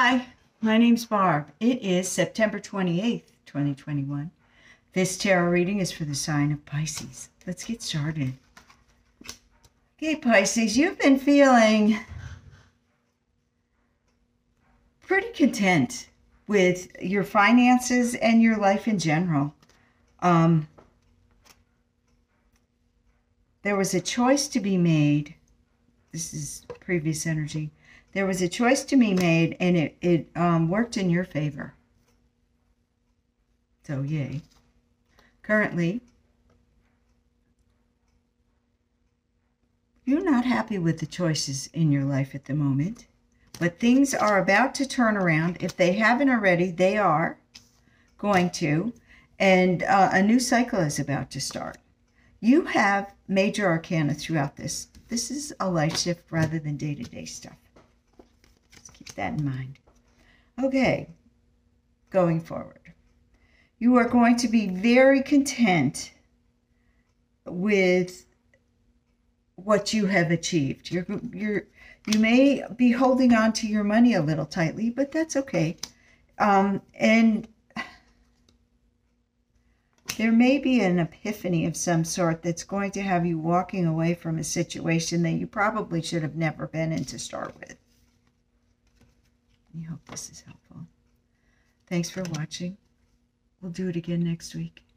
Hi, my name's Barb. It is September 28th, 2021. This tarot reading is for the sign of Pisces. Let's get started. Okay, Pisces, you've been feeling pretty content with your finances and your life in general. Um, there was a choice to be made. This is previous energy there was a choice to be made and it, it um, worked in your favor. So, yay. Currently, you're not happy with the choices in your life at the moment, but things are about to turn around. If they haven't already, they are going to, and uh, a new cycle is about to start. You have major arcana throughout this. This is a life shift rather than day to day stuff Just keep that in mind. Okay, going forward. You are going to be very content with what you have achieved. You're, you're, you may be holding on to your money a little tightly, but that's okay. Um, and there may be an epiphany of some sort that's going to have you walking away from a situation that you probably should have never been in to start with. I hope this is helpful. Thanks for watching. We'll do it again next week.